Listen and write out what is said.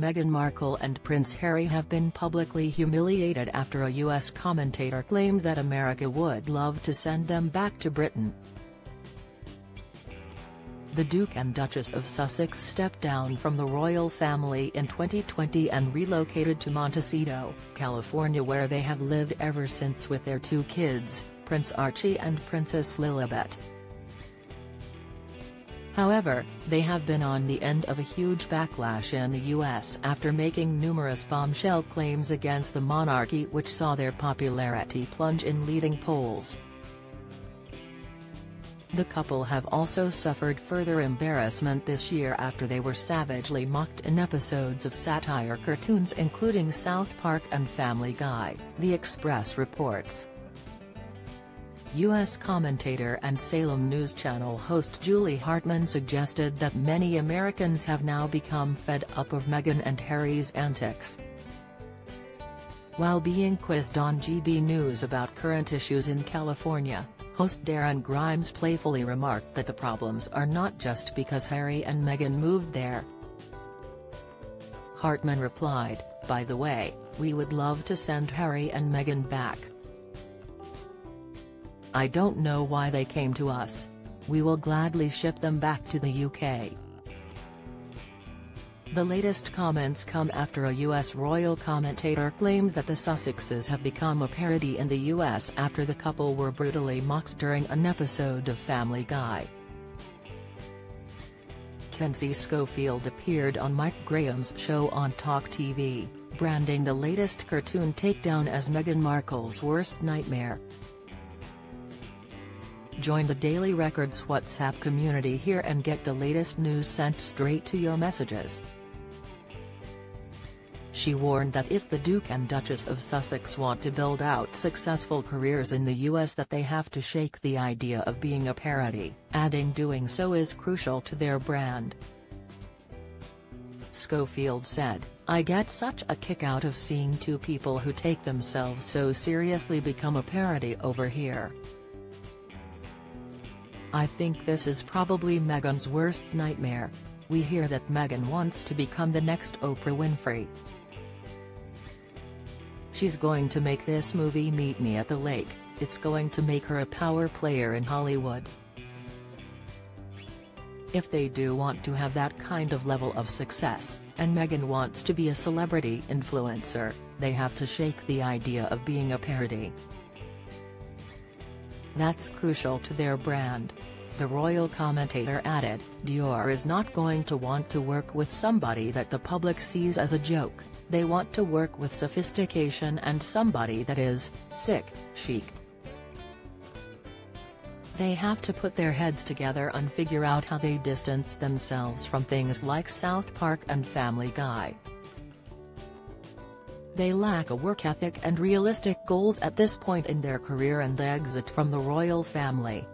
Meghan Markle and Prince Harry have been publicly humiliated after a U.S. commentator claimed that America would love to send them back to Britain. The Duke and Duchess of Sussex stepped down from the royal family in 2020 and relocated to Montecito, California where they have lived ever since with their two kids, Prince Archie and Princess Lilibet. However, they have been on the end of a huge backlash in the US after making numerous bombshell claims against the monarchy which saw their popularity plunge in leading polls. The couple have also suffered further embarrassment this year after they were savagely mocked in episodes of satire cartoons including South Park and Family Guy, The Express reports. U.S. commentator and Salem News Channel host Julie Hartman suggested that many Americans have now become fed up of Meghan and Harry's antics. While being quizzed on GB News about current issues in California, host Darren Grimes playfully remarked that the problems are not just because Harry and Meghan moved there. Hartman replied, by the way, we would love to send Harry and Meghan back. I don't know why they came to us. We will gladly ship them back to the UK. The latest comments come after a U.S. royal commentator claimed that the Sussexes have become a parody in the U.S. after the couple were brutally mocked during an episode of Family Guy. Kinsey Schofield appeared on Mike Graham's show on Talk TV, branding the latest cartoon takedown as Meghan Markle's worst nightmare. Join the Daily Records WhatsApp community here and get the latest news sent straight to your messages. She warned that if the Duke and Duchess of Sussex want to build out successful careers in the US that they have to shake the idea of being a parody, adding doing so is crucial to their brand. Schofield said, I get such a kick out of seeing two people who take themselves so seriously become a parody over here. I think this is probably Meghan's worst nightmare. We hear that Meghan wants to become the next Oprah Winfrey. She's going to make this movie Meet Me at the Lake, it's going to make her a power player in Hollywood. If they do want to have that kind of level of success, and Meghan wants to be a celebrity influencer, they have to shake the idea of being a parody. That's crucial to their brand. The royal commentator added, Dior is not going to want to work with somebody that the public sees as a joke, they want to work with sophistication and somebody that is, sick, chic. They have to put their heads together and figure out how they distance themselves from things like South Park and Family Guy. They lack a work ethic and realistic goals at this point in their career and exit from the royal family.